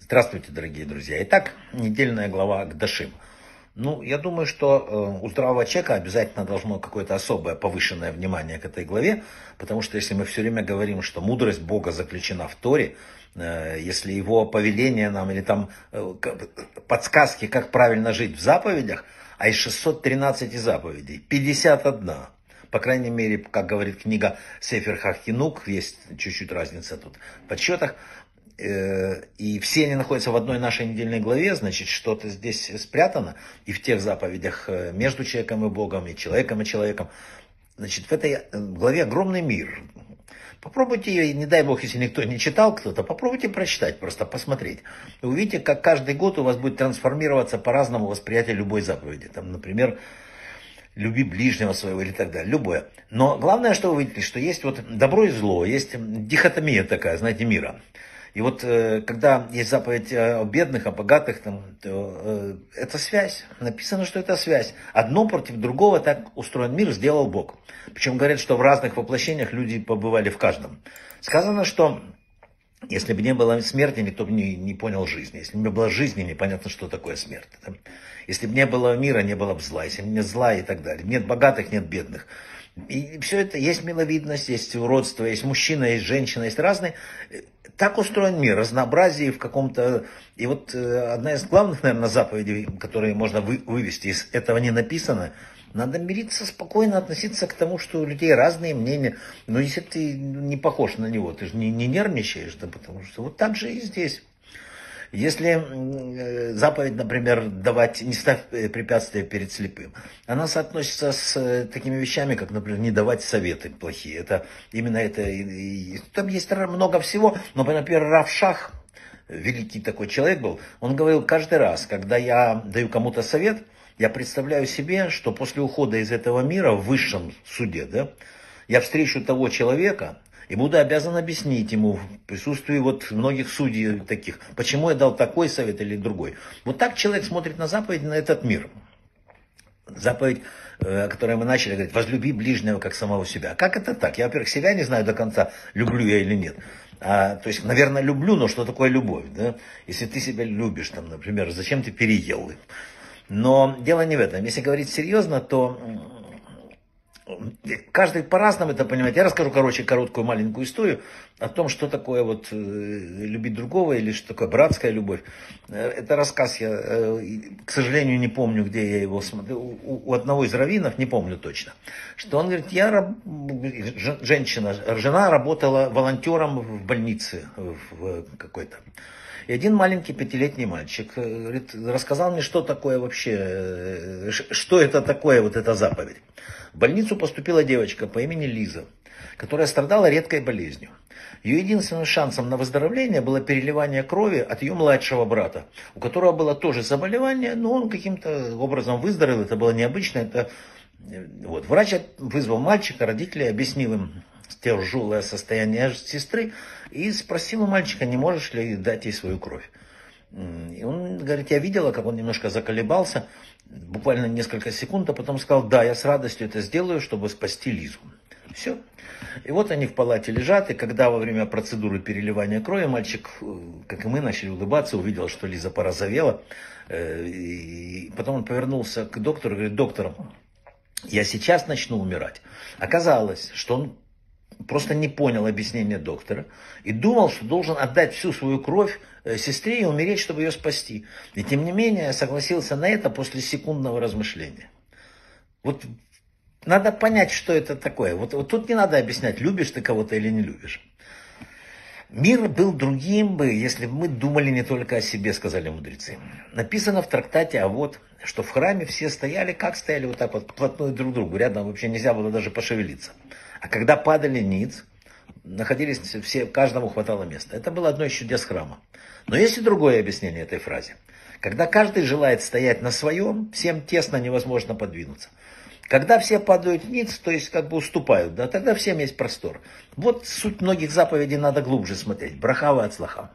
Здравствуйте, дорогие друзья. Итак, недельная глава к Дашим. Ну, я думаю, что э, у здравого человека обязательно должно какое-то особое повышенное внимание к этой главе, потому что если мы все время говорим, что мудрость Бога заключена в Торе, э, если его повеление нам или там э, подсказки, как правильно жить в заповедях, а из 613 заповедей 51, по крайней мере, как говорит книга Сефер Хахинук, есть чуть-чуть разница тут в подсчетах, Э, и все они находятся в одной нашей недельной главе, значит, что-то здесь спрятано, и в тех заповедях э, между человеком и Богом, и человеком и человеком. Значит, в этой э, главе огромный мир. Попробуйте ее, не дай бог, если никто не читал кто-то, попробуйте прочитать, просто посмотреть. И увидите, как каждый год у вас будет трансформироваться по-разному восприятие любой заповеди. Там, например, люби ближнего своего или так далее, любое. Но главное, что вы видите, что есть вот добро и зло, есть дихотомия такая, знаете, мира. И вот э, когда есть заповедь о бедных, о богатых, там, то, э, это связь. Написано, что это связь. Одно против другого так устроен мир, сделал Бог. Причем говорят, что в разных воплощениях люди побывали в каждом. Сказано, что если бы не было смерти, никто бы не, не понял жизни. Если бы не было жизни, непонятно, что такое смерть. Да? Если бы не было мира, не было бы зла. Если бы нет зла и так далее. Нет богатых, нет бедных. И все это, есть миловидность, есть уродство, есть мужчина, есть женщина, есть разные. Так устроен мир, разнообразие в каком-то... И вот э, одна из главных, наверное, заповедей, которые можно вы, вывести из этого не написано, надо мириться, спокойно относиться к тому, что у людей разные мнения. Но если ты не похож на него, ты же не, не нервничаешь, да, потому что вот так же и здесь. Если э, заповедь, например, давать, не ставь э, препятствия перед слепым, она соотносится с э, такими вещами, как, например, не давать советы плохие. Это именно это, там есть много всего, но, например, Равшах, великий такой человек был, он говорил каждый раз, когда я даю кому-то совет, я представляю себе, что после ухода из этого мира в высшем суде, да, я встречу того человека, и буду обязан объяснить ему в присутствии вот многих судей таких, почему я дал такой совет или другой. Вот так человек смотрит на заповедь, на этот мир. Заповедь, э, о которой мы начали говорить, возлюби ближнего как самого себя. Как это так? Я, во-первых, себя не знаю до конца, люблю я или нет. А, то есть, наверное, люблю, но что такое любовь? Да? Если ты себя любишь, там, например, зачем ты переел? Но дело не в этом. Если говорить серьезно, то каждый по-разному это понимает. Я расскажу, короче, короткую маленькую историю о том, что такое вот э, любить другого или что такое братская любовь. Э, это рассказ, я, э, к сожалению, не помню, где я его смотрел. У, одного из раввинов, не помню точно, что он говорит, я, женщина, жена работала волонтером в больнице в какой-то. И один маленький пятилетний мальчик говорит, рассказал мне, что такое вообще, что это такое вот эта заповедь. В больницу поступила девочка по имени Лиза, которая страдала редкой болезнью. Ее единственным шансом на выздоровление было переливание крови от ее младшего брата, у которого было тоже заболевание, но он каким-то образом выздоровел, это было необычно. Это... Вот. Врач вызвал мальчика, родителей, объяснил им тяжелое состояние сестры и спросил у мальчика, не можешь ли дать ей свою кровь. И он говорит, я видела, как он немножко заколебался, буквально несколько секунд, а потом сказал, да, я с радостью это сделаю, чтобы спасти Лизу. Все. И вот они в палате лежат, и когда во время процедуры переливания крови мальчик, э, как и мы, начали улыбаться, увидел, что Лиза порозовела. Э, и потом он повернулся к доктору и говорит, доктор, я сейчас начну умирать. Оказалось, что он просто не понял объяснения доктора и думал, что должен отдать всю свою кровь э, сестре и умереть, чтобы ее спасти. И тем не менее согласился на это после секундного размышления. Вот надо понять, что это такое. Вот, вот тут не надо объяснять, любишь ты кого-то или не любишь. Мир был другим бы, если бы мы думали не только о себе, сказали мудрецы. Написано в трактате, а вот, что в храме все стояли, как стояли вот так вот, плотную друг к другу. Рядом вообще нельзя было даже пошевелиться. А когда падали ниц, находились все, каждому хватало места. Это было одно из чудес храма. Но есть и другое объяснение этой фразе. Когда каждый желает стоять на своем, всем тесно невозможно подвинуться. Когда все падают ниц, то есть как бы уступают, да, тогда всем есть простор. Вот суть многих заповедей надо глубже смотреть. Брахава от слаха.